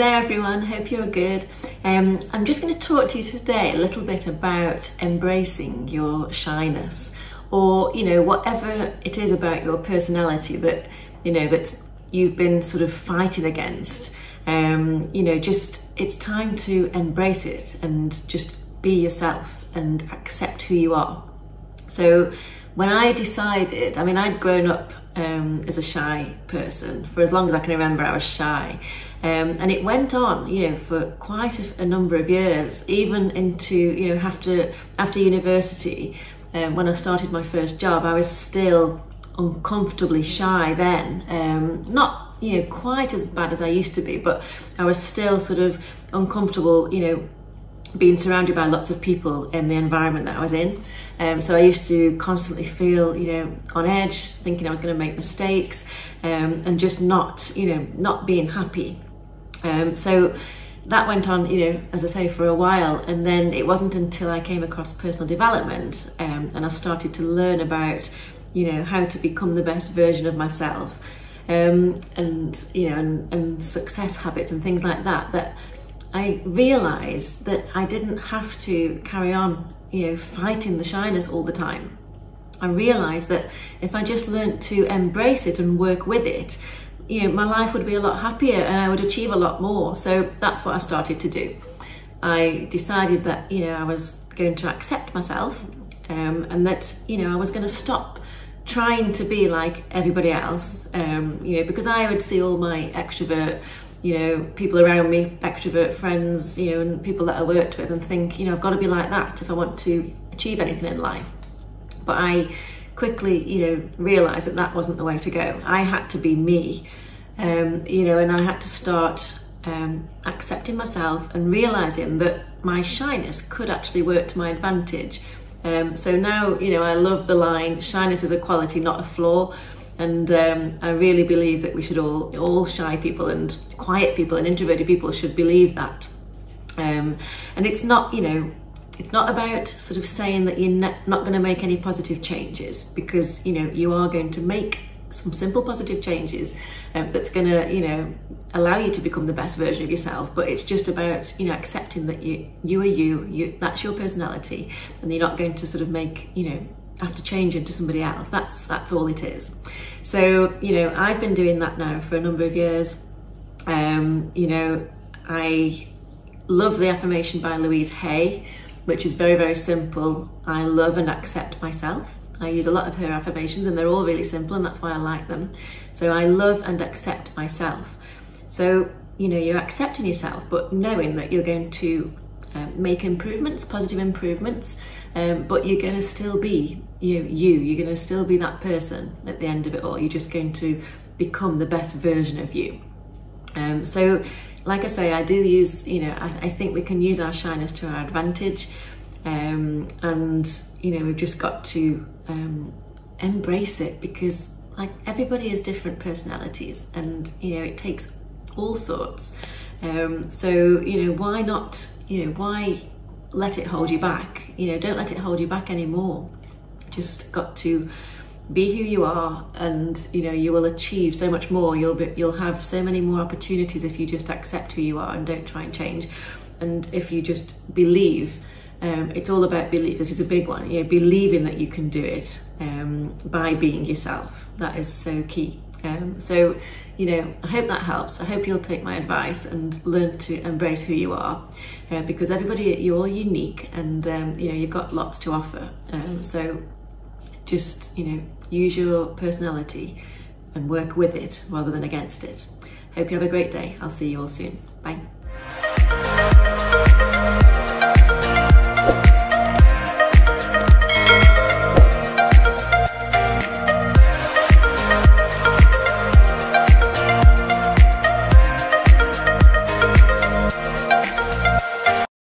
everyone. Hope you're good. Um, I'm just going to talk to you today a little bit about embracing your shyness, or you know whatever it is about your personality that you know that you've been sort of fighting against. Um, you know, just it's time to embrace it and just be yourself and accept who you are. So when I decided, I mean, I'd grown up um, as a shy person for as long as I can remember. I was shy, um, and it went on, you know, for quite a, a, number of years, even into you know after after university. Um, when I started my first job, I was still uncomfortably shy then. Um, not you know quite as bad as I used to be, but I was still sort of uncomfortable, you know, being surrounded by lots of people in the environment that I was in. Um, so I used to constantly feel, you know, on edge, thinking I was going to make mistakes, um, and just not, you know, not being happy. Um, so that went on, you know, as I say, for a while, and then it wasn't until I came across personal development um, and I started to learn about, you know, how to become the best version of myself, um, and you know, and, and success habits and things like that. That I realised that I didn't have to carry on you know, fighting the shyness all the time. I realized that if I just learnt to embrace it and work with it, you know, my life would be a lot happier and I would achieve a lot more. So that's what I started to do. I decided that, you know, I was going to accept myself um, and that, you know, I was going to stop trying to be like everybody else, um, you know, because I would see all my extrovert you know, people around me, extrovert friends, you know, and people that I worked with and think, you know, I've got to be like that if I want to achieve anything in life. But I quickly, you know, realised that that wasn't the way to go. I had to be me, um, you know, and I had to start um, accepting myself and realising that my shyness could actually work to my advantage. Um, so now, you know, I love the line, shyness is a quality, not a flaw. And um, I really believe that we should all, all shy people and quiet people and introverted people should believe that. Um, and it's not, you know, it's not about sort of saying that you're not going to make any positive changes because, you know, you are going to make some simple positive changes um, that's going to, you know, allow you to become the best version of yourself. But it's just about, you know, accepting that you, you are you, you, that's your personality, and you're not going to sort of make, you know, have to change into somebody else. That's that's all it is. So you know, I've been doing that now for a number of years. Um, you know, I love the affirmation by Louise Hay, which is very very simple. I love and accept myself. I use a lot of her affirmations, and they're all really simple, and that's why I like them. So I love and accept myself. So you know, you're accepting yourself, but knowing that you're going to um, make improvements, positive improvements, um, but you're going to still be you, you. You're going to still be that person at the end of it all. You're just going to become the best version of you. Um, so, like I say, I do use, you know, I, I think we can use our shyness to our advantage. Um, and, you know, we've just got to um, embrace it because, like, everybody has different personalities and, you know, it takes all sorts. Um, so, you know, why not, you know, why let it hold you back? You know, don't let it hold you back anymore. Just got to be who you are and you know you will achieve so much more. You'll be you'll have so many more opportunities if you just accept who you are and don't try and change. And if you just believe um, it's all about belief. This is a big one. You know believing that you can do it um, by being yourself. That is so key um, so, you know, I hope that helps. I hope you'll take my advice and learn to embrace who you are uh, because everybody, you're all unique and, um, you know, you've got lots to offer. Um, so just, you know, use your personality and work with it rather than against it. Hope you have a great day. I'll see you all soon. Bye.